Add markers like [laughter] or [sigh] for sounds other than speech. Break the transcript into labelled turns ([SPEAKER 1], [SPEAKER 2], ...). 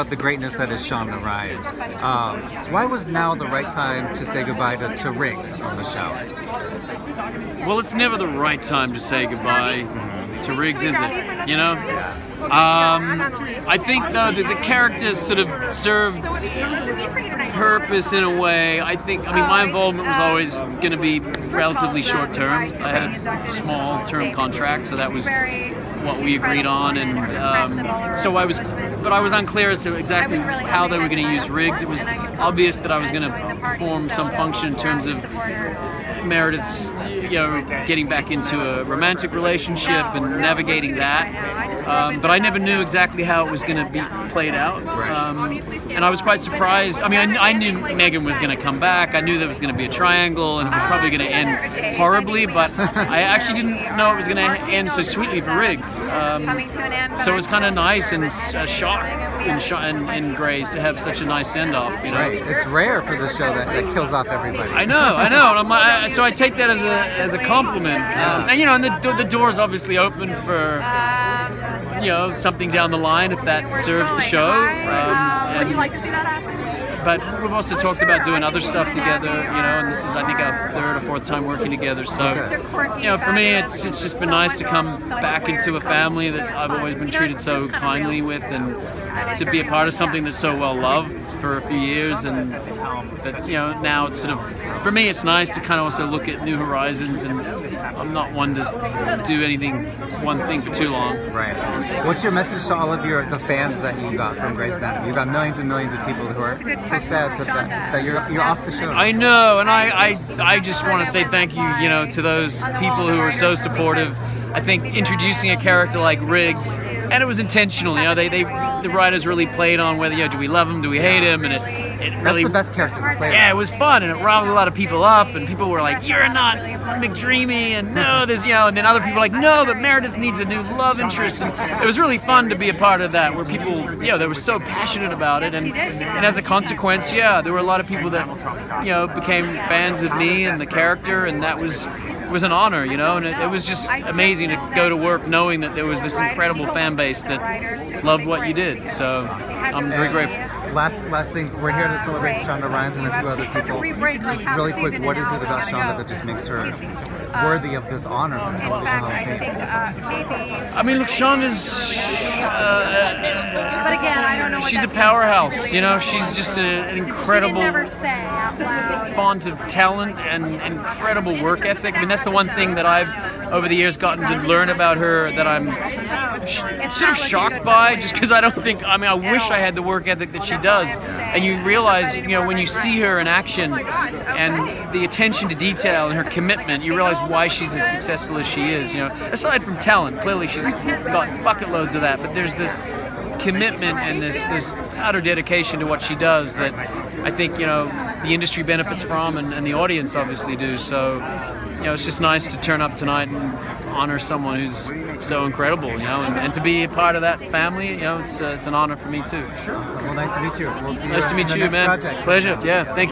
[SPEAKER 1] about the greatness that is Shonda Rhimes. Um, why was now the right time to say goodbye to, to Riggs on the show?
[SPEAKER 2] Well, it's never the right time to say goodbye to Riggs, is it? You know? Um, I think though that the characters sort of served purpose in a way. I think. I mean, my involvement was always going to be relatively short term. I had a small term contract, so that was what we agreed on, and um, so I was. But I was unclear as to exactly how they were going to use Riggs. It was obvious that I was going to perform some function in terms of Meredith's, you know, getting back into a romantic relationship and navigating that. Um, but I never knew exactly how it was going to be played out. Um, and I was quite surprised. I mean, I, I knew Megan was going to come back. I knew there was going to be a triangle and it was probably going to end horribly. But I actually didn't know it was going to end so sweetly for Riggs. Um, so it was kind of nice and a shock in, in, in Grey's to have such a nice send off. You know,
[SPEAKER 1] Right. It's rare for the show that, that kills off everybody.
[SPEAKER 2] I know, I know. And I'm, I, so I take that as a as a compliment. Um, and you know, and the the door is obviously open for you know something down the line if that serves the show. Um,
[SPEAKER 3] Would you like to see that happen?
[SPEAKER 2] But we've also talked about doing other stuff together, you know, and this is I think our third or fourth time working together. So, you know, for me, it's it's just been nice to come back into a family that I've always been treated so kindly with, and to be a part of something that's so well loved for a few years, and that you know now it's sort of for me it's nice to kind of also look at new horizons, and I'm not one to do anything one thing for too long.
[SPEAKER 1] Right. What's your message to all of your the fans that you got from Grey's Anatomy? You got millions and millions of people who are so sad that, that you're you're off the show.
[SPEAKER 2] I know, and I, I, I just want to say thank you, you know, to those people who were so supportive. I think introducing a character like Riggs, and it was intentional. You know, they, they the writers really played on whether you know do we love him, do we hate him, and it, it
[SPEAKER 1] That's
[SPEAKER 2] really
[SPEAKER 1] the best character to play.
[SPEAKER 2] yeah, it was fun and it riled a lot of people up and people were like, You're not McDreamy and no, [laughs] there's you know and then other people were like, No, but Meredith needs a new love interest and it was really fun to be a part of that where people you know, they were so passionate about it and, and as a consequence, yeah, there were a lot of people that you know became fans of me and the character and that was it was an honor, you know, and it, it was just amazing to go to work knowing that there was this incredible fan base that loved what you did. So I'm very grateful.
[SPEAKER 1] Last last thing, we're here to celebrate Shonda Rhimes and a few other people. Just really quick, what is it about Shonda that just makes her worthy of this honor on Television Hall of Fame?
[SPEAKER 2] I mean, look, Shonda's. Uh,
[SPEAKER 3] But again, I don't know what
[SPEAKER 2] she's a
[SPEAKER 3] that
[SPEAKER 2] powerhouse. You know, she's just a, an incredible
[SPEAKER 3] never say out loud.
[SPEAKER 2] font of talent and incredible work ethic. I mean, that's the one thing that I've, over the years, gotten to learn about her that I'm sh- sort of shocked by, just because I don't think. I mean, I wish I had the work ethic that she does. And you realize, you know, when you see her in action and the attention to detail and her commitment, you realize why she's as successful as she is. You know, aside from talent, clearly she's got bucket loads of that, but there's this commitment and this this utter dedication to what she does that I think you know the industry benefits from and, and the audience obviously do. So you know it's just nice to turn up tonight and honor someone who's so incredible, you know, and, and to be a part of that family. You know, it's uh, it's an honor for me too.
[SPEAKER 1] Awesome. Well, nice to meet you. We'll see you
[SPEAKER 2] Nice to meet you, man.
[SPEAKER 1] project.
[SPEAKER 2] Pleasure. Yeah, thank you.